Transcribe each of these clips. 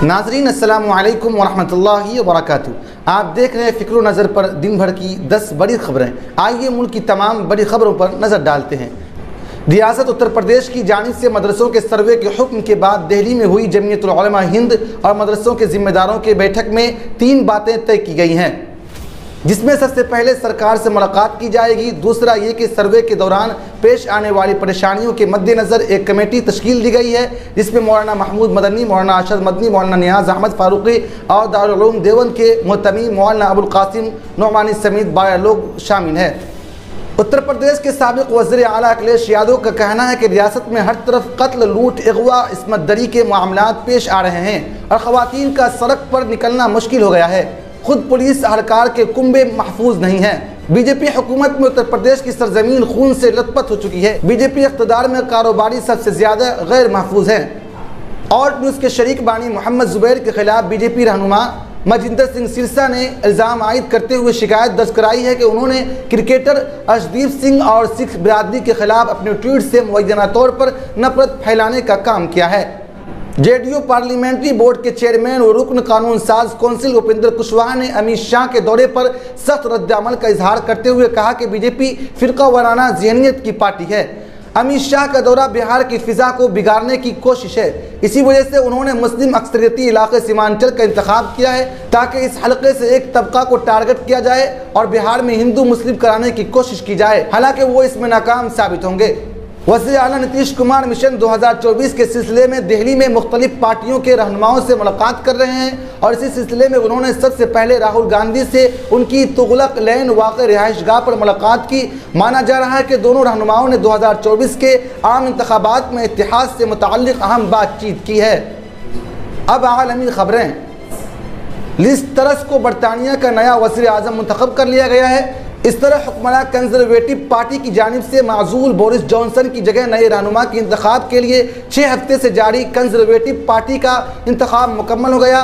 नाजरीन अल्लाम वालेकुम वर्क आप देख रहे हैं फ़िक्र नज़र पर दिन भर की 10 बड़ी खबरें। आइए मुल्क की तमाम बड़ी खबरों पर नज़र डालते हैं। रियासत उत्तर प्रदेश की जानब से मदरसों के सर्वे के हुक्म के बाद दिल्ली में हुई जमीयतलमा हिंद और मदरसों के ज़िम्मेदारों के बैठक में तीन बातें तय की गई हैं। जिसमें सबसे पहले सरकार से मुलाकात की जाएगी। दूसरा ये कि सर्वे के दौरान पेश आने वाली परेशानियों के मद्देनज़र एक कमेटी तश्कील दी गई है, जिसमें मौलाना महमूद मदनी, मौलाना अरशद मदनी, मौलाना नियाज अहमद फारूकी और दारूम देवन के मोहतमी मौलाना अबुलकासिम नौमानी समेत बारह लोग शामिल हैं। उत्तर प्रदेश के सबक वजी अला अखिलेश यादव का कहना है कि रियासत में हर तरफ़ कत्ल, लूट अगवा इसमत दरी के मामला पेश आ रहे हैं और ख़वान का सड़क पर निकलना मुश्किल हो गया है। खुद पुलिस अहलकार के कुंबे महफूज नहीं है। बीजेपी हुकूमत में उत्तर प्रदेश की सरजमीन खून से लथपथ हो चुकी है। बीजेपी इकतदार में कारोबारी सबसे ज़्यादा गैर महफूज है। और न्यूज़ के शरीक बानी मोहम्मद जुबैर के खिलाफ बीजेपी रहनुमा मजिंदर सिंह सिरसा ने इल्ज़ाम आयद करते हुए शिकायत दर्ज कराई है कि उन्होंने क्रिकेटर अर्शदीप सिंह और सिख बिरादरी के खिलाफ अपने ट्वीट से मुना तौर पर नफरत फैलाने का काम किया है। जेडीयू पार्लियामेंट्री बोर्ड के चेयरमैन और रुकन कानून साज कौंसिल उपेंद्र कुशवाहा ने अमित शाह के दौरे पर सख्त रद्दमल का इजहार करते हुए कहा कि बीजेपी फिरका वाराना जहनीत की पार्टी है। अमित शाह का दौरा बिहार की फिजा को बिगाड़ने की कोशिश है। इसी वजह से उन्होंने मुस्लिम अक्सरियती इलाके सीमांचल का इंतखब किया है ताकि इस हलके से एक तबका को टारगेट किया जाए और बिहार में हिंदू मुस्लिम कराने की कोशिश की जाए। हालाँकि वो इसमें नाकाम साबित होंगे। वजी अला नीतीश कुमार मिशन 2024 के सिलसिले में दिल्ली में मुख्तलिफ़ पार्टियों के रहनुमाओं से मुलाकात कर रहे हैं और इसी सिलसिले में उन्होंने सबसे पहले राहुल गांधी से उनकी तुगलक लैन वाक़ रिहाइश गाह पर मुलाकात की। माना जा रहा है कि दोनों रहनुमाओं ने 2024 के आम इंतबात में इतिहास से मुतल अहम बातचीत की है। अब आलमी खबरें। लिस तरस को बरतानिया का नया वजी अजम मंतखब कर लिया गया है। इस तरह हुक्मरान कंजर्वेटिव पार्टी की जानब से माजूल बोरिस जॉनसन की जगह नए रहनुमा के इंतखब के लिए छः हफ़्ते से जारी कंजर्वेटिव पार्टी का इंतखब मुकम्मल हो गया।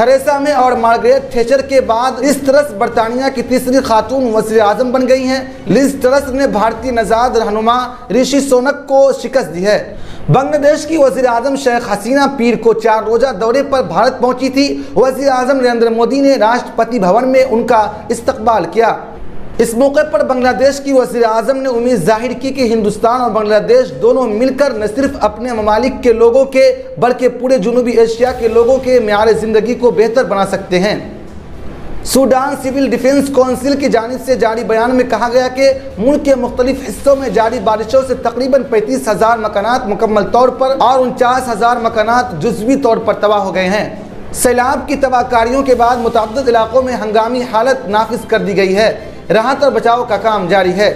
थरेसा में और मार्गरेट थेचर के बाद इस तरस बरतानिया की तीसरी खातून वजी अजम बन गई हैं। लिस तरस ने भारतीय नजाद रहनुमा ऋषि सोनक को शिकस्त दी है। बांग्लादेश की वजी अजम शेख हसीना पीर को चार रोजा दौरे पर भारत पहुँची थी। वजी अजम नरेंद्र मोदी ने राष्ट्रपति भवन में उनका इस्तकबाल किया। इस मौके पर बांग्लादेश की वजी अजम ने उम्मीद ज़ाहिर की कि हिंदुस्तान और बांग्लादेश दोनों मिलकर न सिर्फ़ अपने ममालिक के लोगों के, बल्कि पूरे जनूबी एशिया के लोगों के म्यार ज़िंदगी को बेहतर बना सकते हैं। सूडान सिविल डिफेंस काउंसिल की जानब से जारी बयान में कहा गया कि मुल्क के मुख्तलिफ़ हिस्सों में जारी बारिशों से तकरीबन पैंतीस हज़ार मकान मुकम्मल तौर पर और उनचास हज़ार मकान जुजवी तौर पर तबाह हो गए हैं। सैलाब की तबाहकारियों के बाद मुतद इलाकों में हंगामी हालत नाफिज कर दी गई है। राहत और बचाव का काम जारी है।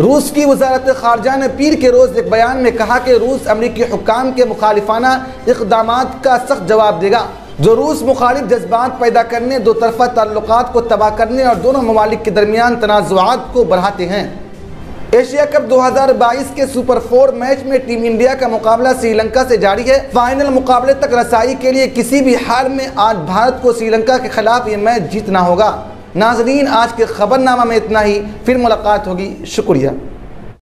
रूस की वजारत खारजा ने पीर के रोज़ एक बयान में कहा कि रूस अमरीकी हुकाम के मुखालिफाना इकदाम का सख्त जवाब देगा। जो रूस मुखालिफ जज्बात पैदा करने, दो तरफा ताल्लुक को तबाह करने और दोनों ममालिक के दरमियान तनाज़ात को बढ़ाते हैं। एशिया कप 2022 के सुपर फोर मैच में टीम इंडिया का मुकाबला श्रीलंका से जारी है। फाइनल मुकाबले तक रसाई के लिए किसी भी हाल में आज भारत को श्रीलंका के खिलाफ ये मैच जीतना होगा। नाजरीन आज के खबरनामा में इतना ही। फिर मुलाकात होगी। शुक्रिया।